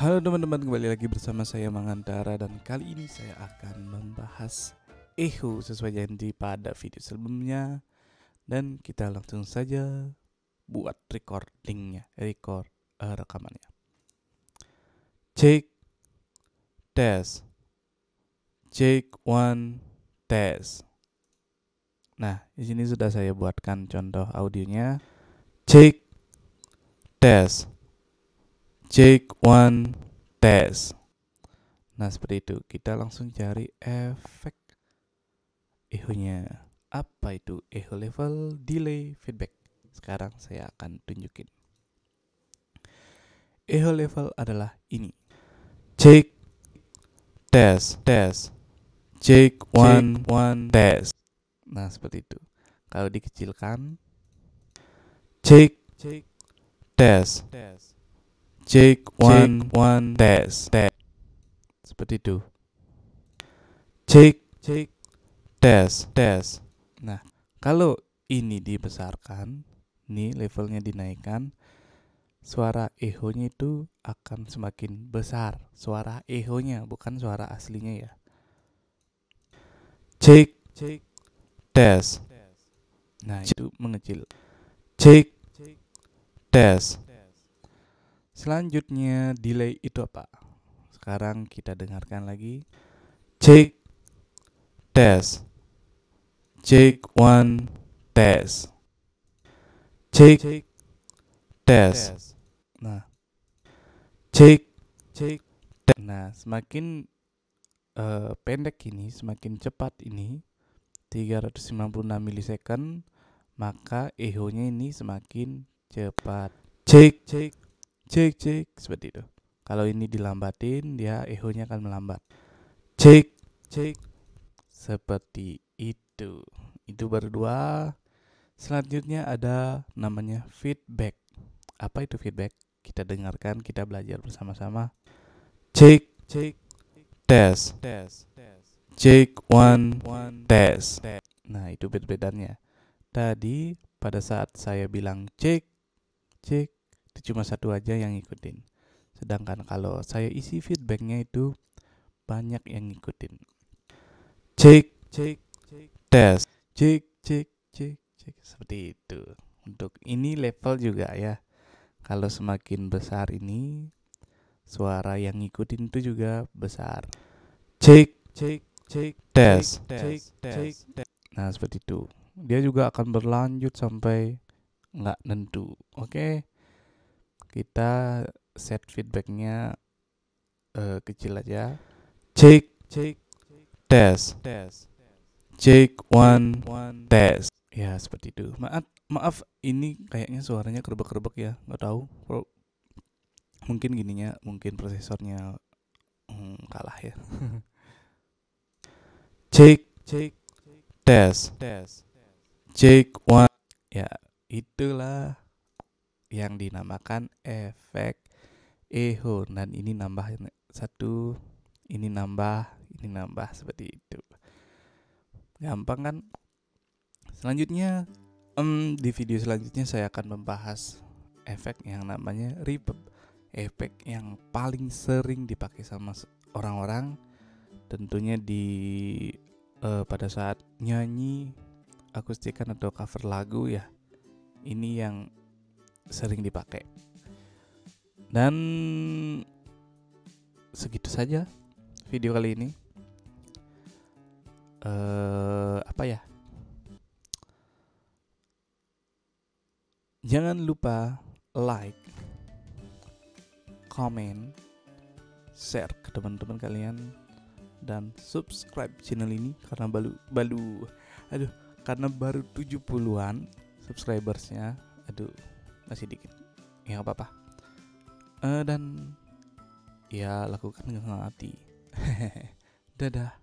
Halo teman-teman, kembali lagi bersama saya Mangantara dan kali ini saya akan membahas echo sesuai janji pada video sebelumnya dan kita langsung saja buat recordingnya, record uh, rekamannya. Cek test, cek one test. Nah, di sini sudah saya buatkan contoh audionya. Cek test Jake one test. Nah seperti itu kita langsung cari efek echo-nya. Apa itu echo level delay feedback? Sekarang saya akan tunjukin. Echo level adalah ini. Jake test test. Jake one one test. Nah seperti itu. Kalau dikecilkan, Jake test test Check one one test test seperti itu. Check check test test. Nah kalau ini dibesarkan, nih levelnya dinaikkan, suara echo-nya itu akan semakin besar. Suara echo-nya bukan suara aslinya ya. Check check test. Nah itu mengecil. Check test Selanjutnya delay itu apa? Sekarang kita dengarkan lagi. Check test. Check one test. Check test. Nah. Check check Nah, semakin uh, pendek ini, semakin cepat ini 356 milisecond, maka echo-nya ini semakin cepat. Cek cek cek cek seperti itu. Kalau ini dilambatin dia echo-nya akan melambat. Cek cek seperti itu. Itu baru dua. Selanjutnya ada namanya feedback. Apa itu feedback? Kita dengarkan kita belajar bersama-sama. Cek cek tes tes cek one tes nah itu beda-bedanya tadi pada saat saya bilang cek cek itu cuma satu aja yang ngikutin. Sedangkan kalau saya isi feedbacknya itu banyak yang ngikutin. Cek cek tes. Cek cek cek cek. Seperti itu. Untuk ini level juga ya. Kalau semakin besar ini suara yang ngikutin itu juga besar. Cek cek cek tes. Cek cek nah seperti itu. Dia juga akan berlanjut sampai nggak nentu. Oke? okay? Kita set feedbacknya uh, kecil aja. Cek cek tes tes cek one one. Tes ya seperti itu. Maaf maaf ini kayaknya suaranya kerbek-kerbek ya nggak tahu. Mungkin gininya mungkin prosesornya hmm, kalah ya. Cek cek tes tes cek one ya itulah yang dinamakan efek echo dan ini nambah satu ini nambah ini nambah seperti itu. Gampang kan? Selanjutnya um, di video selanjutnya saya akan membahas efek yang namanya reverb efek yang paling sering dipakai sama orang-orang. Tentunya di uh, pada saat nyanyi akustikan atau cover lagu ya. Ini yang sering dipakai. Dan segitu saja video kali ini. Uh, apa ya? Jangan lupa like, comment, share ke teman-teman kalian dan subscribe channel ini karena baru baru aduh karena baru 70-an subscribersnya aduh masih dikit. Ya apa apa uh, dan ya lakukan dengan hati. Dadah